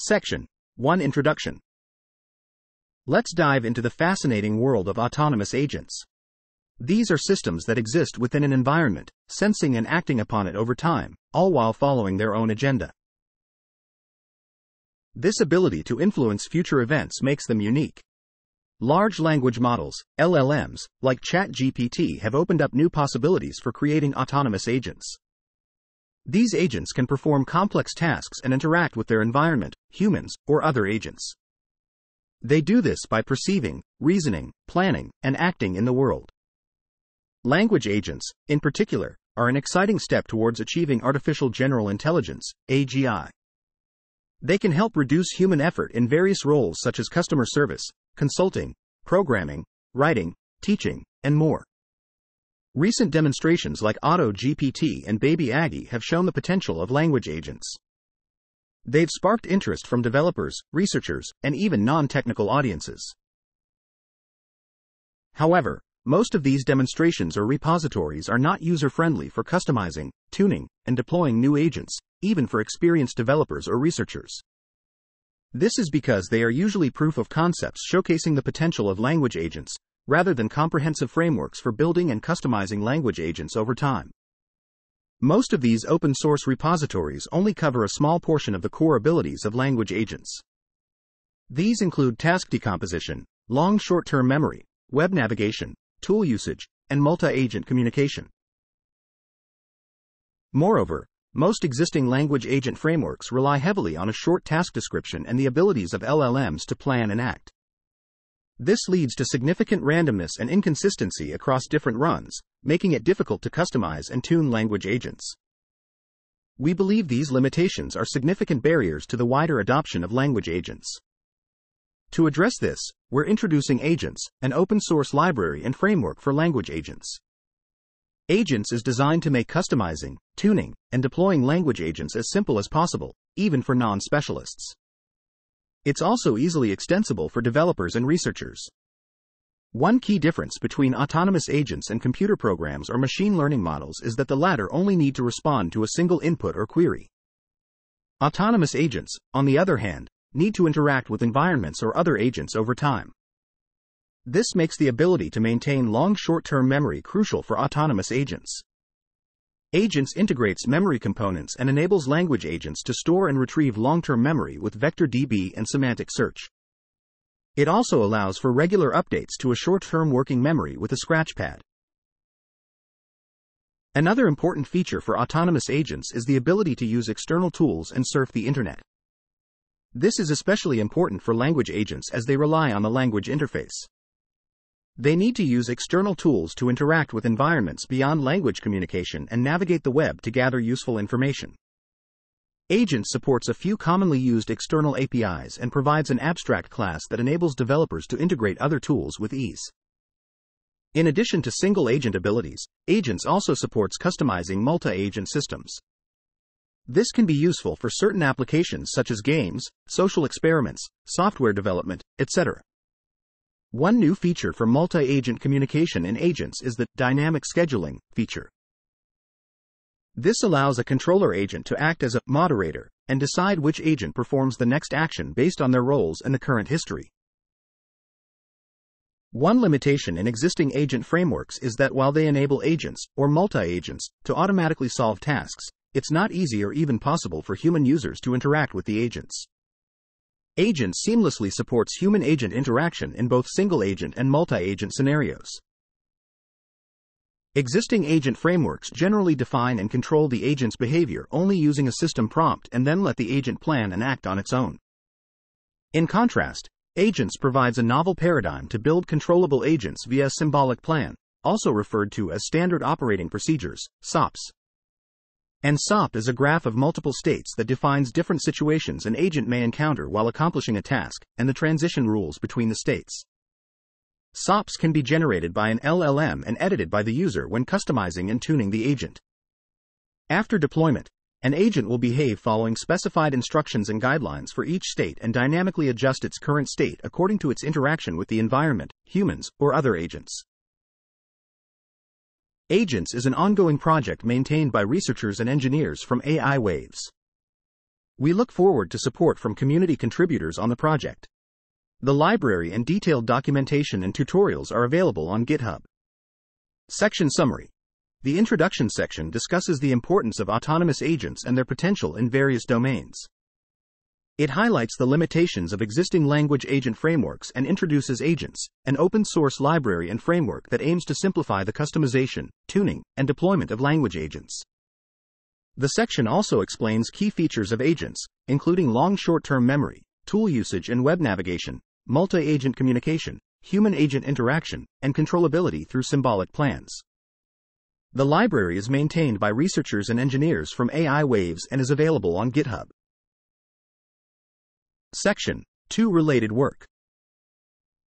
Section 1 Introduction Let's dive into the fascinating world of autonomous agents. These are systems that exist within an environment, sensing and acting upon it over time, all while following their own agenda. This ability to influence future events makes them unique. Large language models, LLMs, like ChatGPT have opened up new possibilities for creating autonomous agents. These agents can perform complex tasks and interact with their environment, humans, or other agents. They do this by perceiving, reasoning, planning, and acting in the world. Language agents, in particular, are an exciting step towards achieving artificial general intelligence, AGI. They can help reduce human effort in various roles such as customer service, consulting, programming, writing, teaching, and more. Recent demonstrations like AutoGPT and BabyAGI have shown the potential of language agents. They've sparked interest from developers, researchers, and even non technical audiences. However, most of these demonstrations or repositories are not user friendly for customizing, tuning, and deploying new agents, even for experienced developers or researchers. This is because they are usually proof of concepts showcasing the potential of language agents, rather than comprehensive frameworks for building and customizing language agents over time. Most of these open source repositories only cover a small portion of the core abilities of language agents. These include task decomposition, long short term memory, web navigation, tool usage, and multi agent communication. Moreover, most existing language agent frameworks rely heavily on a short task description and the abilities of LLMs to plan and act. This leads to significant randomness and inconsistency across different runs, making it difficult to customize and tune language agents. We believe these limitations are significant barriers to the wider adoption of language agents. To address this, we're introducing Agents, an open source library and framework for language agents. Agents is designed to make customizing, tuning, and deploying language agents as simple as possible, even for non specialists. It's also easily extensible for developers and researchers. One key difference between autonomous agents and computer programs or machine learning models is that the latter only need to respond to a single input or query. Autonomous agents, on the other hand, need to interact with environments or other agents over time. This makes the ability to maintain long short term memory crucial for autonomous agents. Agents integrates memory components and enables language agents to store and retrieve long term memory with VectorDB and semantic search. It also allows for regular updates to a short term working memory with a scratchpad. Another important feature for autonomous agents is the ability to use external tools and surf the internet. This is especially important for language agents as they rely on the language interface. They need to use external tools to interact with environments beyond language communication and navigate the web to gather useful information. Agent supports a few commonly used external APIs and provides an abstract class that enables developers to integrate other tools with ease. In addition to single agent abilities, Agents also supports customizing multi agent systems. This can be useful for certain applications such as games, social experiments, software development, etc. One new feature for multi-agent communication in agents is the dynamic scheduling feature. This allows a controller agent to act as a moderator and decide which agent performs the next action based on their roles and the current history. One limitation in existing agent frameworks is that while they enable agents, or multi agents, to automatically solve tasks, it's not easy or even possible for human users to interact with the agents. Agent seamlessly supports human agent interaction in both single agent and multi agent scenarios. Existing agent frameworks generally define and control the agent's behavior only using a system prompt and then let the agent plan and act on its own. In contrast, Agents provides a novel paradigm to build controllable agents via symbolic plan, also referred to as standard operating procedures, SOPs. And SOP is a graph of multiple states that defines different situations an agent may encounter while accomplishing a task, and the transition rules between the states. SOPs can be generated by an LLM and edited by the user when customizing and tuning the agent. After deployment, an agent will behave following specified instructions and guidelines for each state and dynamically adjust its current state according to its interaction with the environment, humans, or other agents. Agents is an ongoing project maintained by researchers and engineers from AI Waves. We look forward to support from community contributors on the project. The library and detailed documentation and tutorials are available on GitHub. Section Summary The introduction section discusses the importance of autonomous agents and their potential in various domains. It highlights the limitations of existing language agent frameworks and introduces Agents, an open source library and framework that aims to simplify the customization, tuning, and deployment of language agents. The section also explains key features of agents, including long short term memory, tool usage and web navigation, multi agent communication, human agent interaction, and controllability through symbolic plans. The library is maintained by researchers and engineers from AI Waves and is available on GitHub. Section 2 Related Work.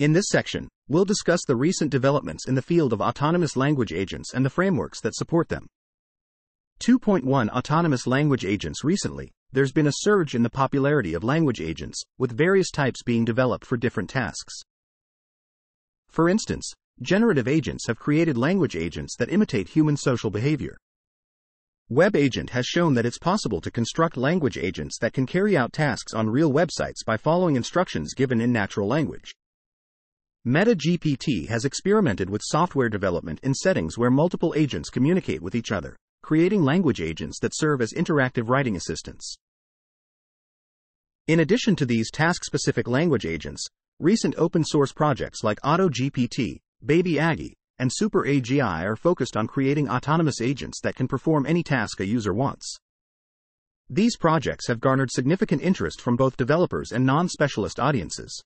In this section, we'll discuss the recent developments in the field of autonomous language agents and the frameworks that support them. 2.1 Autonomous language agents Recently, there's been a surge in the popularity of language agents, with various types being developed for different tasks. For instance, generative agents have created language agents that imitate human social behavior. Web Agent has shown that it's possible to construct language agents that can carry out tasks on real websites by following instructions given in natural language. MetaGPT has experimented with software development in settings where multiple agents communicate with each other, creating language agents that serve as interactive writing assistants. In addition to these task specific language agents, recent open source projects like AutoGPT, BabyAGI, and Super AGI are focused on creating autonomous agents that can perform any task a user wants. These projects have garnered significant interest from both developers and non specialist audiences.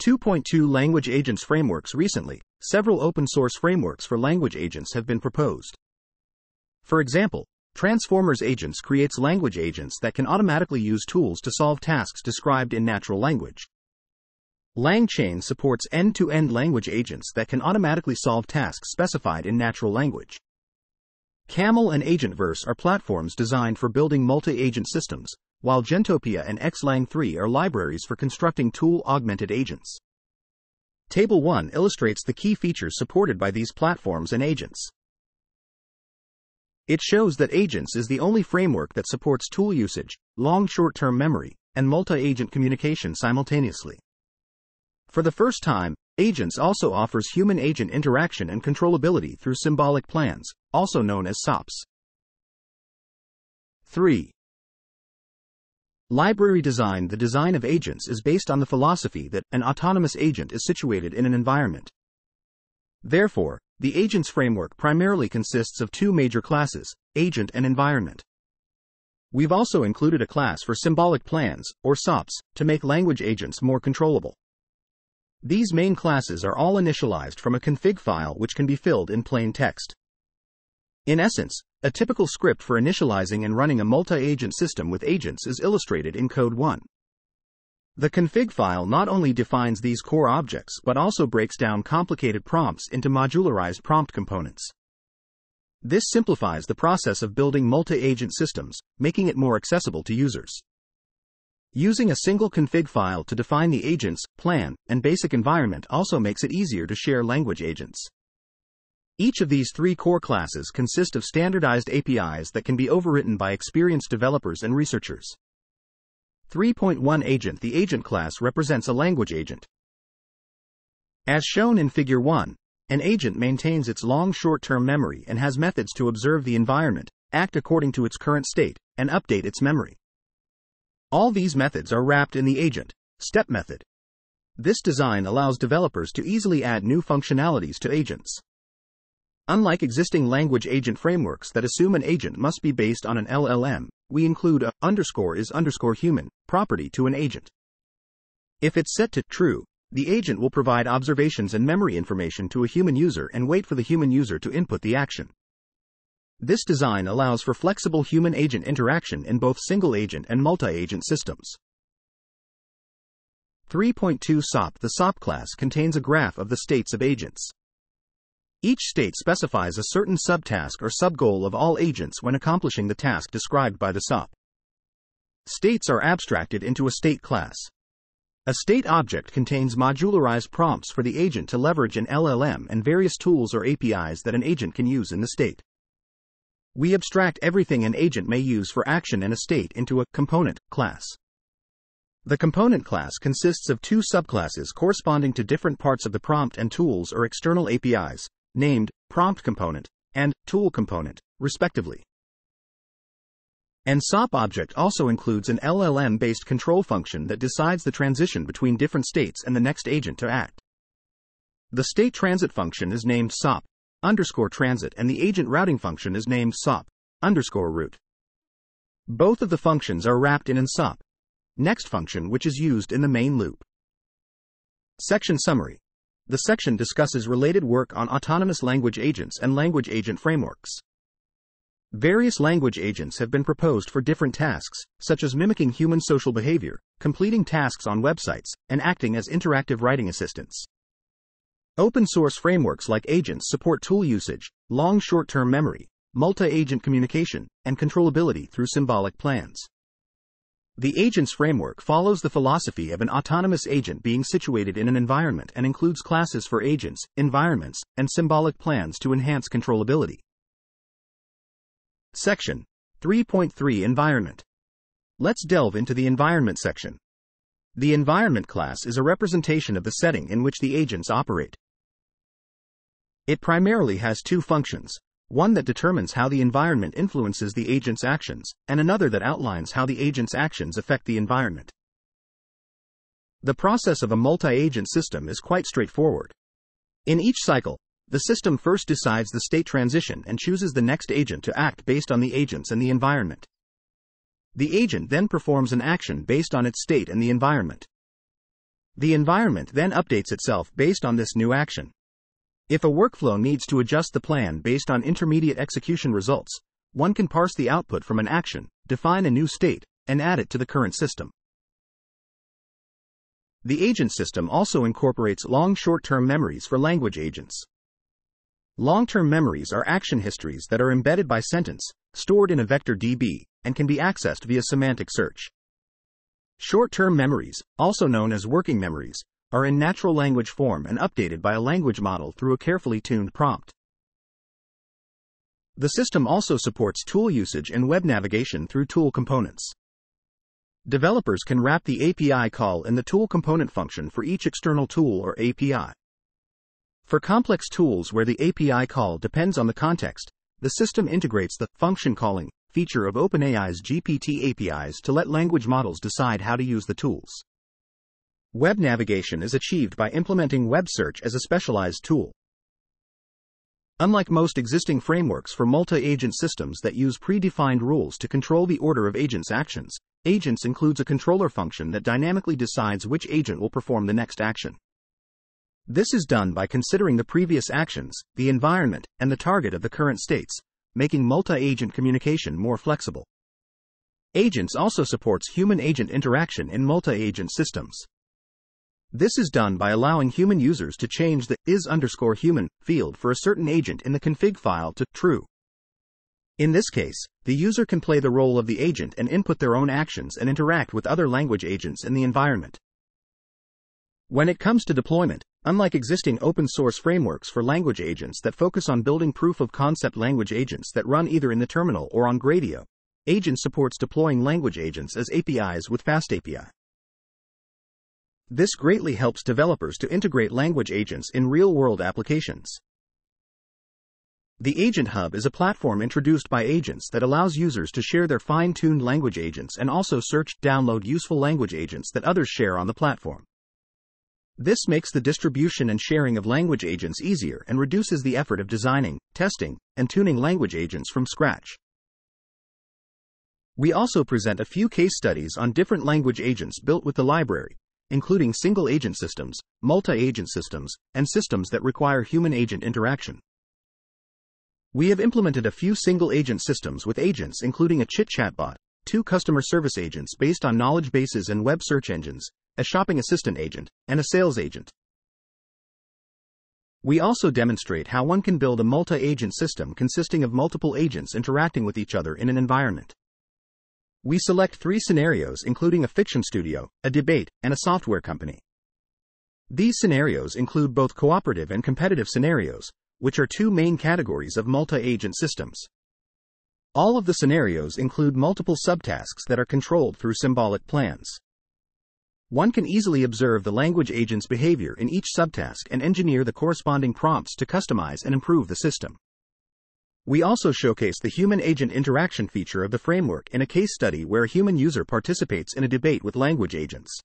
2.2 Language Agents Frameworks Recently, several open source frameworks for language agents have been proposed. For example, Transformers Agents creates language agents that can automatically use tools to solve tasks described in natural language. LangChain supports end-to-end language agents that can automatically solve tasks specified in natural language. Camel and Agentverse are platforms designed for building multi-agent systems, while Gentopia and XLang3 are libraries for constructing tool-augmented agents. Table 1 illustrates the key features supported by these platforms and agents. It shows that Agents is the only framework that supports tool usage, long short-term memory, and multi-agent communication simultaneously. For the first time, Agents also offers human agent interaction and controllability through symbolic plans, also known as SOPs. 3. Library design The design of agents is based on the philosophy that an autonomous agent is situated in an environment. Therefore, the agents framework primarily consists of two major classes agent and environment. We've also included a class for symbolic plans, or SOPs, to make language agents more controllable. These main classes are all initialized from a config file which can be filled in plain text. In essence, a typical script for initializing and running a multi-agent system with agents is illustrated in Code 1. The config file not only defines these core objects but also breaks down complicated prompts into modularized prompt components. This simplifies the process of building multi-agent systems, making it more accessible to users. Using a single config file to define the agents, plan, and basic environment also makes it easier to share language agents. Each of these three core classes consist of standardized APIs that can be overwritten by experienced developers and researchers. 3.1 Agent The agent class represents a language agent. As shown in Figure 1, an agent maintains its long short term memory and has methods to observe the environment, act according to its current state, and update its memory. All these methods are wrapped in the agent step method. This design allows developers to easily add new functionalities to agents. Unlike existing language agent frameworks that assume an agent must be based on an LLM, we include a underscore is underscore human property to an agent. If it's set to true, the agent will provide observations and memory information to a human user and wait for the human user to input the action. This design allows for flexible human agent interaction in both single agent and multi agent systems. 3.2 SOP The SOP class contains a graph of the states of agents. Each state specifies a certain subtask or subgoal of all agents when accomplishing the task described by the SOP. States are abstracted into a state class. A state object contains modularized prompts for the agent to leverage an LLM and various tools or APIs that an agent can use in the state. We abstract everything an agent may use for action and a state into a component class. The component class consists of two subclasses corresponding to different parts of the prompt and tools or external APIs, named prompt component and tool component, respectively. An SOP object also includes an LLM based control function that decides the transition between different states and the next agent to act. The state transit function is named SOP underscore transit and the agent routing function is named SOP underscore route. Both of the functions are wrapped in an SOP next function which is used in the main loop. Section Summary The section discusses related work on autonomous language agents and language agent frameworks. Various language agents have been proposed for different tasks, such as mimicking human social behavior, completing tasks on websites, and acting as interactive writing assistants. Open source frameworks like agents support tool usage, long short term memory, multi agent communication, and controllability through symbolic plans. The agents framework follows the philosophy of an autonomous agent being situated in an environment and includes classes for agents, environments, and symbolic plans to enhance controllability. Section 3.3 Environment. Let's delve into the environment section. The environment class is a representation of the setting in which the agents operate. It primarily has two functions one that determines how the environment influences the agent's actions, and another that outlines how the agent's actions affect the environment. The process of a multi agent system is quite straightforward. In each cycle, the system first decides the state transition and chooses the next agent to act based on the agents and the environment. The agent then performs an action based on its state and the environment. The environment then updates itself based on this new action. If a workflow needs to adjust the plan based on intermediate execution results, one can parse the output from an action, define a new state, and add it to the current system. The agent system also incorporates long short term memories for language agents. Long term memories are action histories that are embedded by sentence, stored in a vector DB, and can be accessed via semantic search. Short term memories, also known as working memories, are in natural language form and updated by a language model through a carefully tuned prompt. The system also supports tool usage and web navigation through tool components. Developers can wrap the API call in the tool component function for each external tool or API. For complex tools where the API call depends on the context, the system integrates the function calling feature of OpenAI's GPT APIs to let language models decide how to use the tools. Web navigation is achieved by implementing web search as a specialized tool. Unlike most existing frameworks for multi agent systems that use predefined rules to control the order of agents' actions, Agents includes a controller function that dynamically decides which agent will perform the next action. This is done by considering the previous actions, the environment, and the target of the current states, making multi-agent communication more flexible. Agents also supports human-agent interaction in multi-agent systems. This is done by allowing human users to change the is underscore human field for a certain agent in the config file to true. In this case, the user can play the role of the agent and input their own actions and interact with other language agents in the environment. When it comes to deployment, Unlike existing open source frameworks for language agents that focus on building proof of concept language agents that run either in the terminal or on Gradio, Agent supports deploying language agents as APIs with FastAPI. This greatly helps developers to integrate language agents in real world applications. The Agent Hub is a platform introduced by agents that allows users to share their fine tuned language agents and also search, download useful language agents that others share on the platform. This makes the distribution and sharing of language agents easier and reduces the effort of designing, testing, and tuning language agents from scratch. We also present a few case studies on different language agents built with the library, including single agent systems, multi agent systems, and systems that require human agent interaction. We have implemented a few single agent systems with agents including a chit chat bot, two customer service agents based on knowledge bases and web search engines, a shopping assistant agent, and a sales agent. We also demonstrate how one can build a multi agent system consisting of multiple agents interacting with each other in an environment. We select three scenarios, including a fiction studio, a debate, and a software company. These scenarios include both cooperative and competitive scenarios, which are two main categories of multi agent systems. All of the scenarios include multiple subtasks that are controlled through symbolic plans. One can easily observe the language agent's behavior in each subtask and engineer the corresponding prompts to customize and improve the system. We also showcase the human agent interaction feature of the framework in a case study where a human user participates in a debate with language agents.